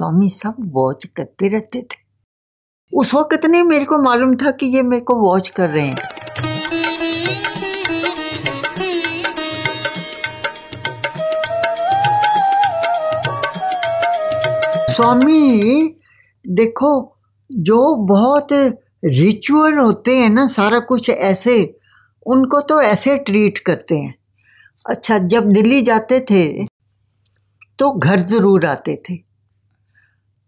स्वामी सब वॉच करते रहते थे। उस वक्त नहीं मेरे को मालूम था कि ये मेरे को वॉच कर रहे हैं। स्वामी, देखो, जो बहुत रिचुअल होते हैं ना, सारा कुछ ऐसे, उनको तो ऐसे ट्रीट करते हैं। अच्छा जब दिल्ली जाते थे तो घर ज़रूर आते थे।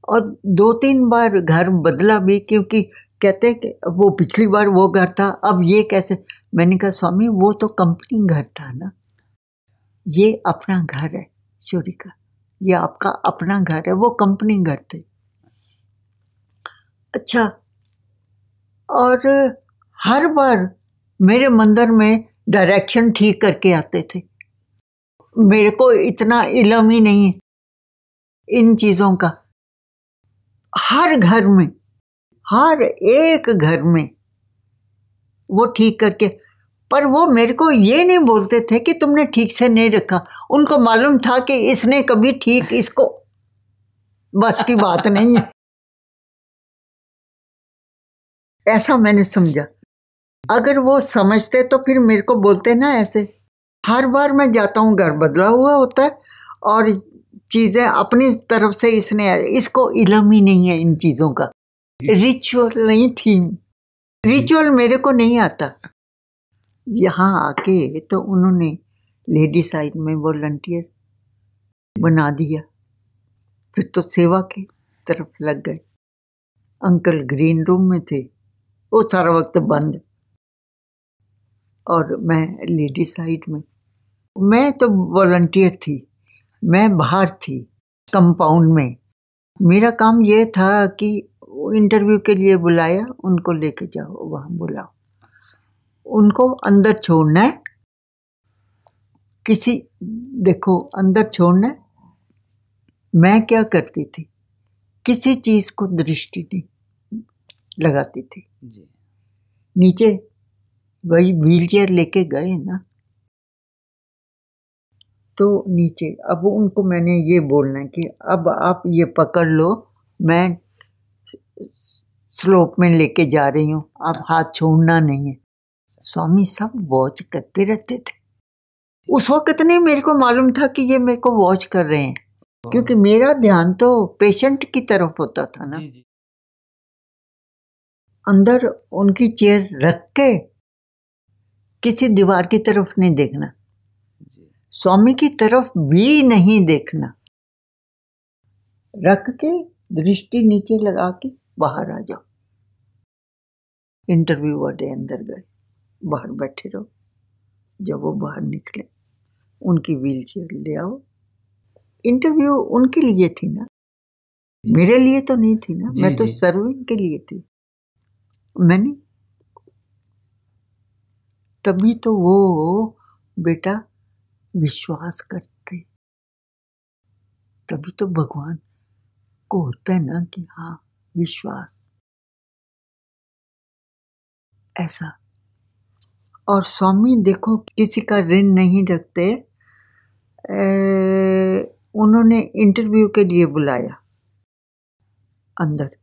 और दो तीन बार घर बदला भी क्योंकि कहते हैं कि वो पिछली बार वो घर था, अब ये कैसे? मैंने कहा, स्वामी, वो तो कंपनी घर था ना। ये अपना घर है, चोरी का। ये आपका अपना घर है, वो कंपनी घर थे। अच्छा और हर बार मेरे मंदिर में डायरेक्शन ठीक करके आते थे। मेरे को इतना इलम ही नहीं इन चीज़ों का। हर घर में, हर एक घर में वो ठीक करके, पर वो मेरे को ये नहीं बोलते थे कि तुमने ठीक से नहीं रखा। उनको मालूम था कि इसने कभी ठीक इसको, बस की बात नहीं है। ऐसा मैंने समझा। अगर वो समझते तो फिर मेरे को बोलते ना ऐसे। हर बार मैं जाता हूँ, घर बदला हुआ होता है और चीज़ें अपनी तरफ़ से इसने, इसको इलम ही नहीं है इन चीज़ों का। रिचुअल नहीं थी। रिचुअल मेरे को नहीं आता। यहाँ आके तो उन्होंने लेडी साइड में वॉल्टियर बना दिया। फिर तो सेवा की तरफ़ लग गए। अंकल ग्रीन रूम में थे। वो सारा वक्त बंद। और मैं लेडी साइड में। मैं तो वॉल्टियर थी। मैं बाहर थी कंपाउंड में। मेरा काम ये था कि इंटरव्यू के लिए बुलाया उनको लेके जाओ वहाँ बुलाओ। उनको अंदर छोड़ना है। किसी देखो अंदर छोड़ना है। मैं क्या करती थी? किसी चीज़ को दृष्टि नहीं लगाती थी। नीचे वही व्हील चेयर लेके गए ना तो नीचे। अब उनको मैंने ये बोलना है कि अब आप ये पकड़ लो मैं स्लोप में लेके जा रही हूँ। आप हाथ छोड़ना नहीं है। स्वामी सब वॉच करते रहते थे। उस वक्त नहीं मेरे को मालूम था कि ये मेरे को वॉच कर रहे हैं। क्योंकि मेरा ध्यान तो पेशेंट की तरफ़ होता था ना। अंदर उनकी चेयर रख के किसी दीवार की तरफ़ नहीं देखना। स्वामी की तरफ़ भी नहीं देखना। रख के दृष्टि नीचे लगा के बाहर आ जाओ। इंटरव्यू वाले अंदर गए। बाहर बैठे रहो। जब वो बाहर निकले उनकी व्हील चेयर ले आओ। इंटरव्यू उनके लिए थी ना? मेरे लिए तो नहीं थी ना? मैं तो सर्विंग के लिए थी। मैंने? तभी तो वो बेटा विश्वास करते। तभी तो भगवान को होता है ना कि हाँ विश्वास। ऐसा। और स्वामी देखो, किसी का ऋण नहीं रखते। उन्होंने इंटरव्यू के लिए बुलाया। अंदर।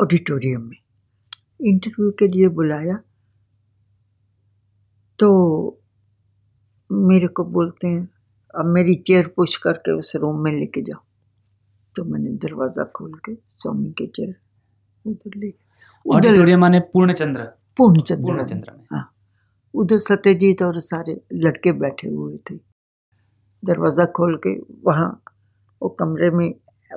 ऑडिटोरियम में। इंटरव्यू के लिए बुलाया। तो मेरे को बोलते हैं अब मेरी चेयर पुश करके उस रूम में लेके जाओ। तो मैंने दरवाज़ा खोल के स्वामी के चेयर उधर ले उधर माने पूर्ण चंद्र पूर्ण चंद्र पूर्ण चंद्र में। हाँ। उधर सत्यजीत और सारे लड़के बैठे हुए थे। दरवाज़ा खोल के वहाँ वो कमरे में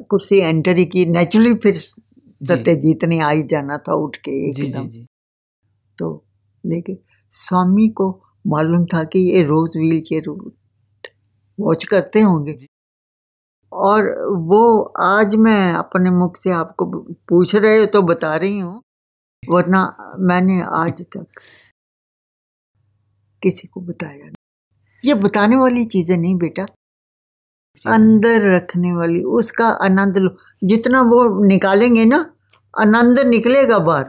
कुर्सी एंटर ही की नेचुरली फिर सत्यजीत ने आई जाना था उठ के एकदम। तो लेके स्वामी को मालूम था कि ये रोज व्हील चेयर वॉच करते होंगे। और वो आज मैं अपने मुख से आपको पूछ रहे हो तो बता रही हूँ वरना मैंने आज तक किसी को बताया नहीं। ये बताने वाली चीज़ें नहीं बेटा। अंदर रखने वाली उसका आनंद लो। जितना वो निकालेंगे ना आनंद निकलेगा बाहर।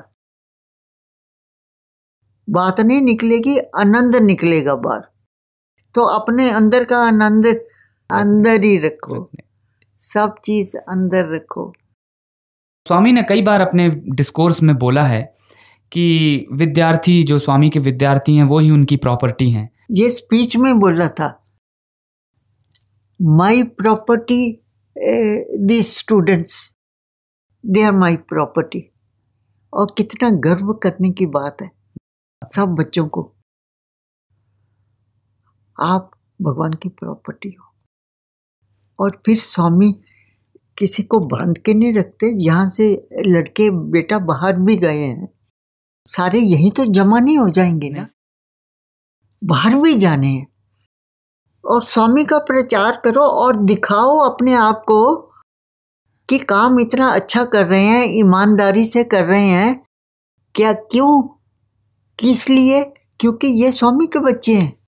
बात नहीं निकलेगी आनंद निकलेगा बाहर। तो अपने अंदर का आनंद अंदर ही रखो। सब चीज़ अंदर रखो। स्वामी ने कई बार अपने डिस्कोर्स में बोला है कि विद्यार्थी जो स्वामी के विद्यार्थी हैं वो ही उनकी प्रॉपर्टी हैं। ये स्पीच में बोला था my property the students they are my property और कितना गर्व करने की बात है। सब बच्चों को। आप भगवान की प्रॉपर्टी हो। और फिर स्वामी किसी को बाँध के नहीं रखते, यहाँ से लड़के, बेटा बाहर भी गए हैं। सारे यही तो जमा नहीं हो जाएँगे ना। बाहर भी जाने हैं। और स्वामी का प्रचार करो और दिखाओ अपने आप को कि काम इतना अच्छा कर रहे हैं, ईमानदारी से कर रहे हैं। क्या क्यों किस लिए? क्योंकि ये स्वामी के बच्चे हैं।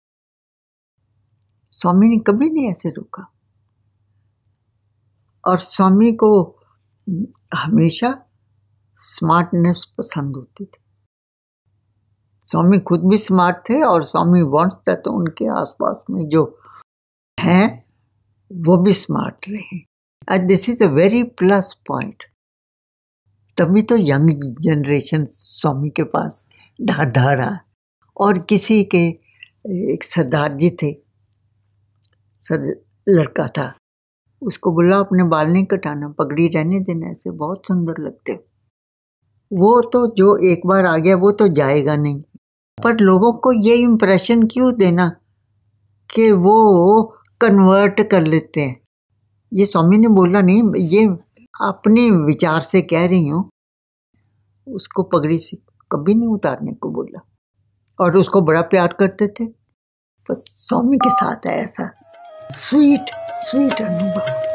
स्वामी ने कभी नहीं ऐसे रोका। और स्वामी को हमेशा स्मार्टनेस पसंद होती थी। स्वामी खुद भी स्मार्ट थे और स्वामी वांट्स तो उनके आसपास में जो हैं, वो भी स्मार्ट रहे। And this is a very plus point तभी तो यंग जनरेशन स्वामी के पास धार धार आ और किसी के, एक सरदार जी थे, सर, लड़का था। उसको बोला, अपने बाल नहीं कटाना, पगड़ी रहने देना, ऐसे बहुत सुंदर लगते वो तो जो एक बार आ गया, वो तो जाएगा नहीं। पर लोगों को ये इम्प्रेशन क्यों देना कि वो कन्वर्ट कर लेते हैं? ये स्वामी ने बोला, नहीं, ये अपने विचार से कह रही हूँ, उसको पगड़ी से कभी नहीं उतारने को बोला। और उसको बड़ा प्यार करते थे। बस स्वामी के साथ है ऐसा। स्वीट स्वीट अनुभव।